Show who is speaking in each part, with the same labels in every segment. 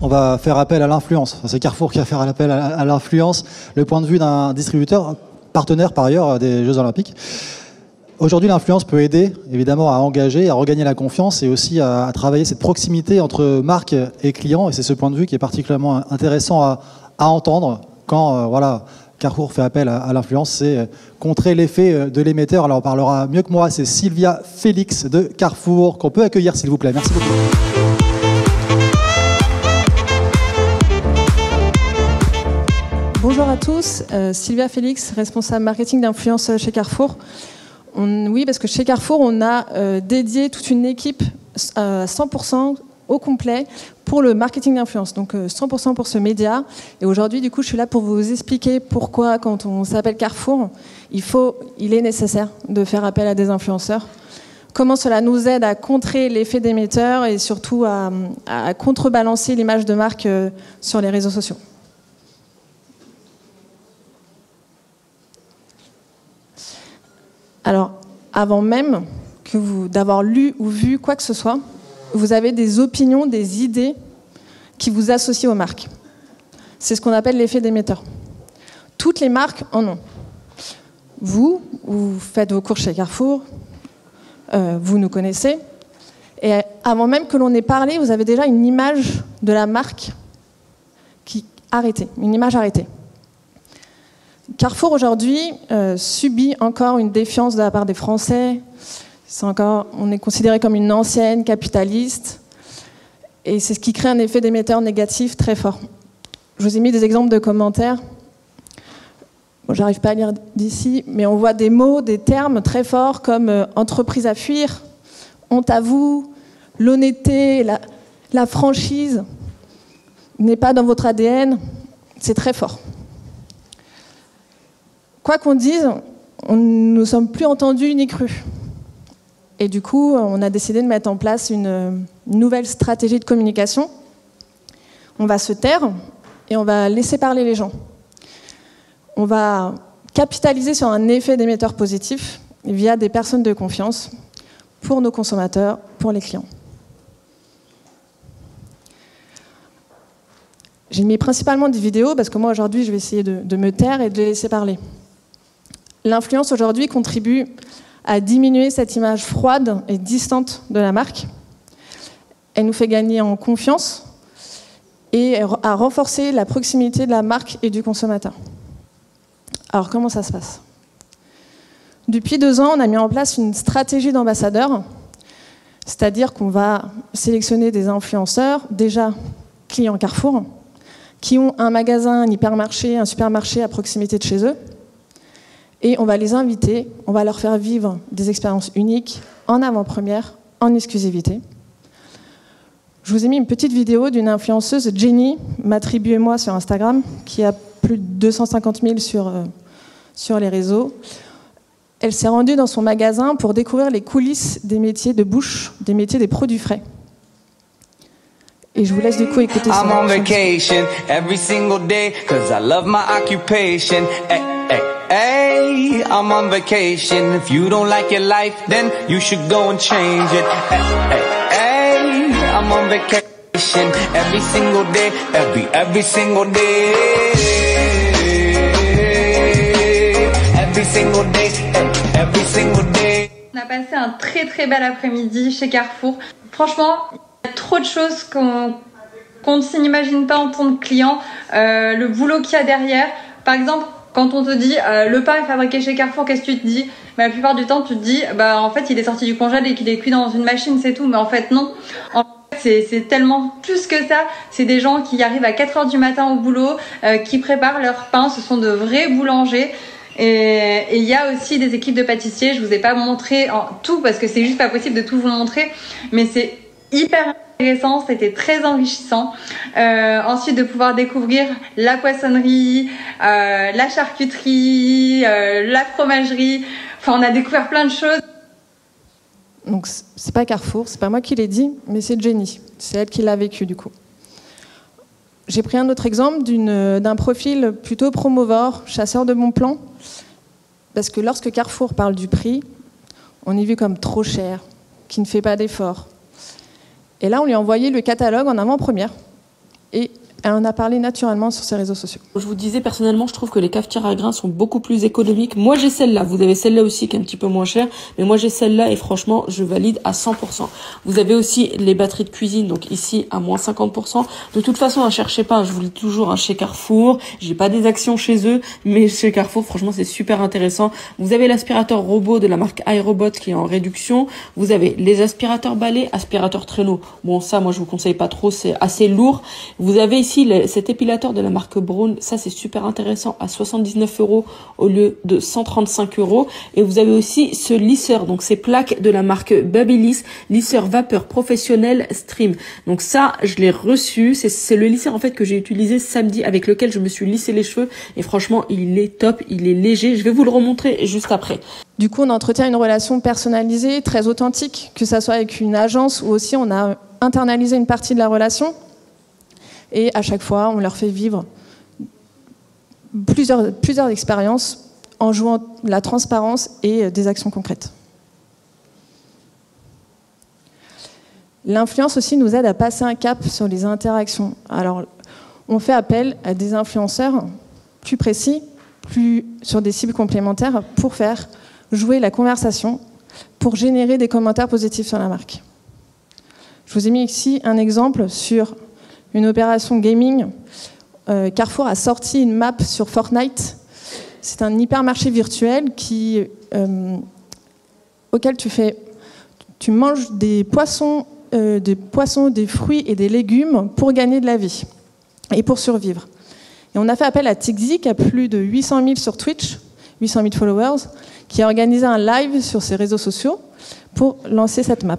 Speaker 1: on va faire appel à l'influence. C'est Carrefour qui va faire appel à l'influence, le point de vue d'un distributeur, partenaire par ailleurs des Jeux Olympiques. Aujourd'hui, l'influence peut aider évidemment à engager, à regagner la confiance et aussi à, travailler cette proximité entre marque et client. Et c'est ce point de vue qui est particulièrement intéressant à, entendre quand euh, voilà, Carrefour fait appel à, l'influence, c'est contrer l'effet de l'émetteur. Alors on parlera mieux que moi, c'est Sylvia Félix de Carrefour qu'on peut accueillir s'il vous plaît. Merci beaucoup.
Speaker 2: Bonjour à tous, euh, Sylvia Félix, responsable marketing d'influence chez Carrefour. oui, parce que chez Carrefour, on a euh, dédié toute une équipe à 100% au complet pour le marketing d'influence, donc 100% euh, pour ce média. Et aujourd'hui, du coup, je suis là pour vous expliquer pourquoi, quand on s'appelle Carrefour, il, faut, il est nécessaire de faire appel à des influenceurs. Comment cela nous aide à contrer l'effet d'émetteur et surtout à contrebalancer l'image de marque sur les réseaux sociaux. Alors, avant même d'avoir lu ou vu quoi que ce soit, vous avez des opinions, des idées qui vous associent aux marques. C'est ce qu'on appelle l'effet d'émetteur. Toutes les marques en ont. Vous, vous faites vos cours chez Carrefour, euh, vous nous connaissez, et avant même que l'on ait parlé, vous avez déjà une image de la marque qui arrêtée, une image arrêtée. Carrefour aujourd'hui euh, subit encore une défiance de la part des Français. on est considéré comme une ancienne capitaliste. Et c'est ce qui crée un effet d'émetteur négatif très fort. Je vous ai mis des exemples de commentaires. Bon, J'arrive pas à lire d'ici, mais on voit des mots, des termes très forts comme euh, entreprise à fuir, honte à vous, l'honnêteté, la franchise n'est pas dans votre ADN. C'est très fort quoi qu'on dise, on, nous ne sommes plus entendus ni crus. Et du coup, on a décidé de mettre en place une, nouvelle stratégie de communication. On va se taire et on va laisser parler les gens. On va capitaliser sur un effet d'émetteur positif via des personnes de confiance pour nos consommateurs, pour les clients. J'ai mis principalement des vidéos parce que moi aujourd'hui je vais essayer de, de me taire et de les laisser parler. L'influence aujourd'hui contribue à diminuer cette image froide et distante de la marque. Elle nous fait gagner en confiance et à renforcer la proximité de la marque et du consommateur. Alors comment ça se passe? Depuis deux ans, on a mis en place une stratégie d'ambassadeur, c'est-à-dire qu'on va sélectionner des influenceurs, déjà clients Carrefour, qui ont un magasin, un hypermarché, un supermarché à proximité de chez eux, et on va les inviter, on va leur faire vivre des expériences uniques, en avant-première, en exclusivité. Je vous ai mis une petite vidéo d'une influenceuse, Jenny, m'attribuez-moi sur Instagram, qui a plus de 250 000 sur, euh, sur les réseaux. Elle s'est rendue dans son magasin pour découvrir les coulisses des métiers de bouche, des métiers des produits frais. Et je vous laisse du coup écouter ça. Hey, I'm on vacation. If you don't like your life, then you should go and change it. Hey, hey, I'm on vacation every single day, every every single day. Every single day, every single day. On a passé un très très bel après-midi chez Carrefour. Franchement, il y a trop de choses qu'on qu'on ne s'imagine pas en tant que client. Euh, le boulot qu'il y a derrière. Par exemple, quand on te dit euh, le pain est fabriqué chez Carrefour, qu'est-ce que tu te dis? La plupart du temps, tu te dis bah en fait il est sorti du congèle et qu'il est cuit dans une machine, c'est tout. Mais en fait non. En c'est tellement plus que ça. C'est des gens qui arrivent à 4 heures du matin au boulot, euh, qui préparent leur pain. Ce sont de vrais boulangers. Et il y a aussi des équipes de pâtissiers. Je vous ai pas montré tout parce que c'est juste pas possible de tout vous montrer, mais c'est hyper intéressant, c'était très enrichissant. Euh, ensuite de pouvoir découvrir la poissonnerie, euh, la charcuterie, euh, la fromagerie. Enfin, on a découvert plein de choses. Donc c'est pas Carrefour, c'est pas moi qui l'ai dit, mais c'est Jenny. C'est elle qui l'a vécu du coup. J'ai pris un autre exemple d'un profil plutôt promovore, chasseur de bons plans, parce que lorsque Carrefour parle du prix, on y vu comme trop cher, qui ne fait pas d'efforts, et là, on lui a envoyé le catalogue en avant-première elle en a parlé naturellement sur ses réseaux sociaux.
Speaker 3: Je vous disais personnellement, je trouve que les cafetières à grains sont beaucoup plus économiques. Moi, j'ai celle-là. Vous avez celle-là aussi qui est un petit peu moins chère, mais moi j'ai celle-là et franchement, je valide à 100%. Vous avez aussi les batteries de cuisine, donc ici à moins 50%. De toute façon, ne cherchez pas. Je vous dis toujours un chez Carrefour. J'ai pas des actions chez eux, mais chez Carrefour, franchement, c'est super intéressant. Vous avez l'aspirateur robot de la marque iRobot qui est en réduction. Vous avez les aspirateurs balais, aspirateurs traîneau. Bon, ça, moi, je vous conseille pas trop. C'est assez lourd. Vous avez ici cet épilateur de la marque Braun, ça c'est super intéressant, à 79 euros au lieu de 135 euros. Et vous avez aussi ce lisseur, donc ces plaques de la marque Babyliss, lisseur vapeur professionnel Stream. Donc ça, je l'ai reçu, c'est le lisseur en fait que j'ai utilisé samedi avec lequel je me suis lissé les cheveux. Et franchement, il est top, il est léger. Je vais vous le remontrer juste après.
Speaker 2: Du coup, on entretient une relation personnalisée, très authentique, que ça soit avec une agence ou aussi on a internalisé une partie de la relation et à chaque fois, on leur fait vivre plusieurs, expériences en jouant la transparence et euh, des actions concrètes. L'influence aussi nous aide à passer un cap sur les interactions. Alors, on fait appel à des influenceurs plus précis, plus sur des cibles complémentaires pour faire jouer la conversation, pour générer des commentaires positifs sur la marque. Je vous ai mis ici un exemple sur une opération gaming. Euh, Carrefour a sorti une map sur Fortnite. C'est un hypermarché virtuel euh, auquel tu fais, tu manges des poissons, euh, des poissons, des fruits et des légumes pour gagner de la vie et pour survivre. Et on a fait appel à Tixi qui a plus de 800 000 sur Twitch, 800 000 followers, qui a organisé un live sur ses réseaux sociaux pour lancer cette map.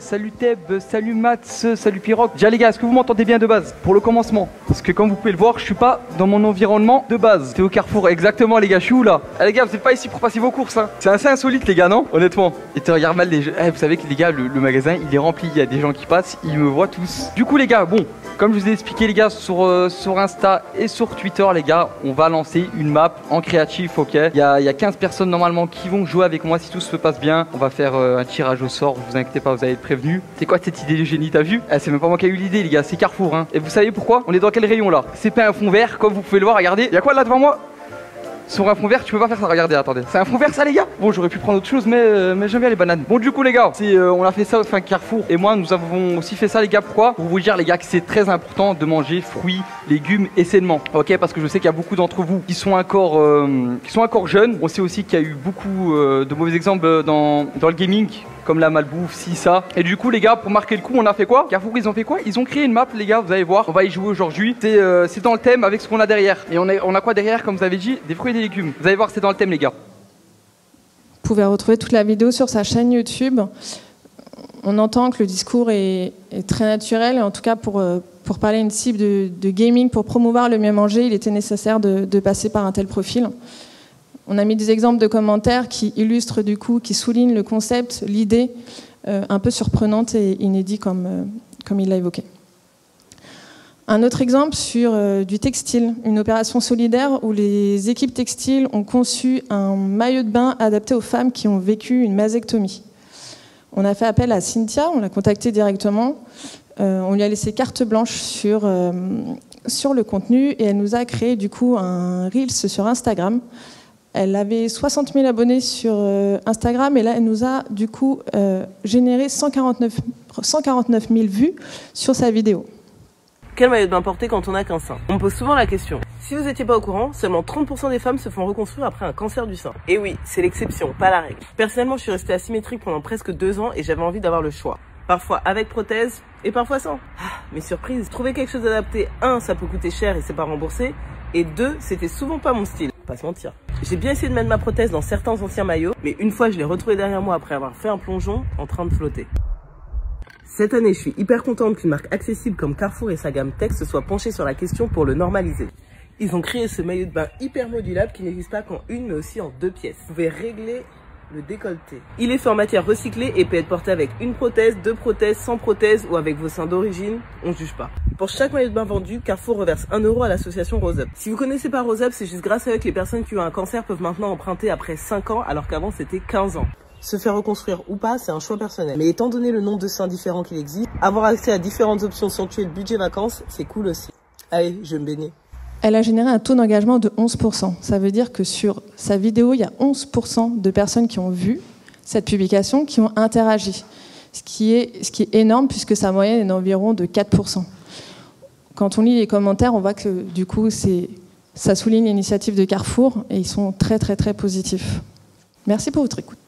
Speaker 4: Salut Teb, salut Mats, salut Piroc. Déjà les gars, est-ce que vous m'entendez bien de base Pour le commencement? Parce que comme vous pouvez le voir, je suis pas dans mon environnement de base. C'est au carrefour, exactement les gars, je suis où là? Ah, Les gars, vous êtes pas ici pour passer vos courses. Hein. C'est assez insolite les gars, non? Honnêtement. Et tu regardes mal les jeux. Eh, vous savez que les gars, le, magasin il est rempli, il y a des gens qui passent, ils me voient tous. Du coup les gars, bon, comme je vous ai expliqué les gars sur, euh, sur Insta et sur Twitter les gars, on va lancer une map en créatif, ok? Il y a, y a, 15 personnes normalement qui vont jouer avec moi si tout se passe bien. On va faire euh, un tirage au sort, vous inquiétez pas, vous être prévenus. C'est quoi cette idée de génie, t'as vu? Eh, C'est même pas moi qui ai eu l'idée, les gars, c'est Carrefour. Hein. Et vous savez pourquoi? On est dans quel rayon là? C'est pas un fond vert, comme vous pouvez le voir, regardez. Y a quoi là devant moi? Sur un fond vert, tu peux pas faire ça. Regardez, attendez. C'est un fond vert, ça, les gars? Bon, j'aurais pu prendre autre chose, mais, euh, mais j'aime bien les bananes. Bon, du coup, les gars, euh, on a fait ça au fin Carrefour. Et moi, nous avons aussi fait ça, les gars. Pourquoi? Pour vous dire, les gars, que c'est très important de manger fruits, légumes et sainement. Ok? Parce que je sais qu'il y a beaucoup d'entre vous qui sont encore, euh, qui sont encore jeunes. On sait aussi qu'il y a eu beaucoup de mauvais exemples dans, dans le gaming comme la malbouffe, si ça. Et du coup, les gars, pour marquer le coup, on a fait quoi? Carrefour, ils ont fait quoi? Ils ont créé une map, les gars, vous allez voir. On va y jouer aujourd'hui. C'est euh, dans le thème avec ce qu'on a derrière. Et on a, quoi derrière, comme vous avez dit Des fruits et des légumes. Vous allez voir, c'est dans le thème, les gars.
Speaker 2: Vous pouvez retrouver toute la vidéo sur sa chaîne YouTube. On entend que le discours est, très naturel, en tout cas pour, euh, pour parler une cible de, gaming, pour promouvoir le mieux manger, il était nécessaire de passer par un tel profil. On a mis des exemples de commentaires qui illustrent du coup, qui soulignent le concept, l'idée, euh, un peu surprenante et inédite comme, euh, comme il l'a évoqué. Un autre exemple sur euh, du textile, une opération solidaire où les équipes textiles ont conçu un maillot de bain adapté aux femmes qui ont vécu une mastectomie. On a fait appel à Cynthia, on l'a contactée directement, on lui a laissé carte blanche sur, sur le contenu et elle nous a créé du coup un Reels sur Instagram elle avait 60 000 abonnés sur euh, Instagram et là, elle nous a du coup euh, généré 149, 149 000 vues sur sa vidéo.
Speaker 5: Quel maillot de quand on a qu'un sein? On me pose souvent la question. Si vous n'étiez pas au courant, seulement 30% des femmes se font reconstruire après un cancer du sein. Et oui, c'est l'exception, pas la règle. Personnellement, je suis restée asymétrique pendant presque deux ans et j'avais envie d'avoir le choix. Parfois avec prothèse et parfois sans. Ah, mais surprise, trouver quelque chose d'adapté, un, ça peut coûter cher et c'est pas remboursé. Et deux, c'était souvent pas mon style, pas se mentir. J'ai bien essayé de mettre ma prothèse dans certains anciens maillots, mais une fois je l'ai retrouvée derrière moi après avoir fait un plongeon en train de flotter. Cette année, je suis hyper contente qu'une marque accessible comme Carrefour et sa gamme Tech se soit penchée sur la question pour le normaliser. Ils ont créé ce maillot de bain hyper modulable qui n'existe pas qu'en une mais aussi en deux pièces. Vous pouvez régler le décolleté. Il est fait en matière recyclée et peut être porté avec une prothèse, deux prothèses, sans prothèse ou avec vos seins d'origine, on juge pas. Pour chaque maillot de bain vendu, Carrefour reverse 1 euro à l'association Rose Up. Si vous connaissez pas Rose Up, c'est juste grâce à eux que les personnes qui ont un cancer peuvent maintenant emprunter après 5 ans alors qu'avant c'était 15 ans. Se faire reconstruire ou pas, c'est un choix personnel. Mais étant donné le nombre de seins différents qu'il existe, avoir accès à différentes options sans tuer le budget vacances, c'est cool aussi. Allez, je vais me baigner.
Speaker 2: Elle a généré un taux d'engagement de 11%. Ça veut dire que sur sa vidéo, il y a 11% de personnes qui ont vu cette publication, qui ont interagi. Ce qui est, énorme puisque sa moyenne est d'environ de 4%. Quand on lit les commentaires, on voit que du coup, ça souligne l'initiative de Carrefour et ils sont très très très positifs. Merci pour votre écoute.